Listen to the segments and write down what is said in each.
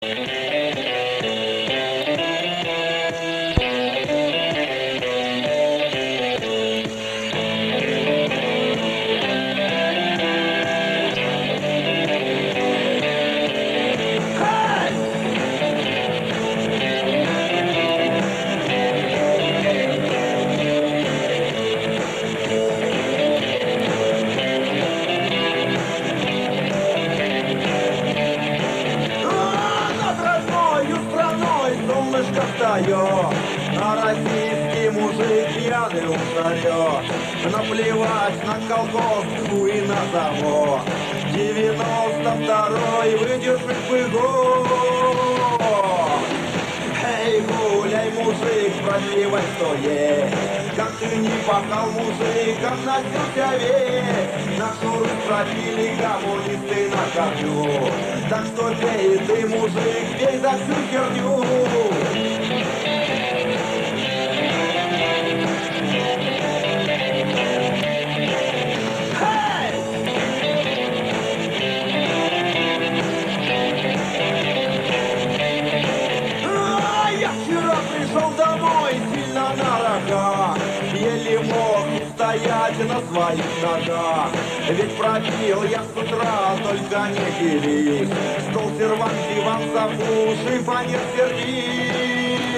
А, солнышко встает, А российский мужик пьяный устает. Наплевать на колготку и на завод. Девяносто второй выдержит бы год. Эй, гуляй, мужик, проливай, что есть. Как ты не пахал, мужик, как носился весь. Нашу Русь пропили коммунисты на корню. Так что пей ты, мужик, пей за всю херню. На своих ногах Ведь пропил я с утра, только не делись. Стол, сервант, диван, запуш и фанер сервис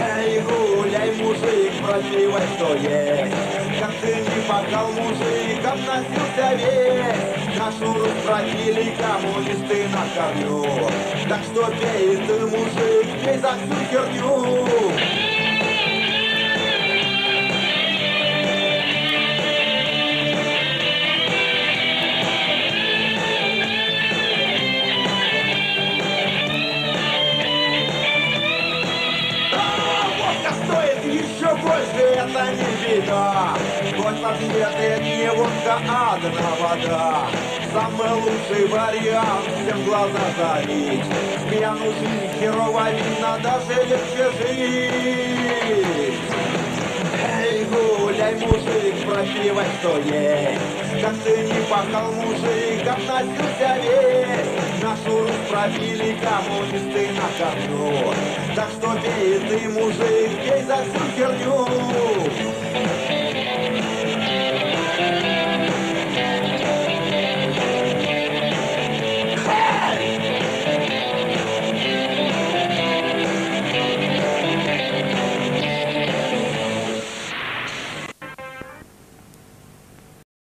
Эй, гуляй, мужик, пропивай, что есть. Как ты не покал, мужик, обносился весь. Нашу Русь пропили коммунисты на корню. Так что пей ты, мужик, пей за всю херню больше, это не беда. На свет не водка, а одна вода. Самый лучший вариант всем глаза залить. Пьяну жизнь херово видно, даже легче жить. Эй, гуляй, мужик, пропивай, что есть. Как ты не пахал, мужик, обносился весь. Нашу Русь пропили коммунисты на корню. Так что пей ты, мужик, пей за всю херню.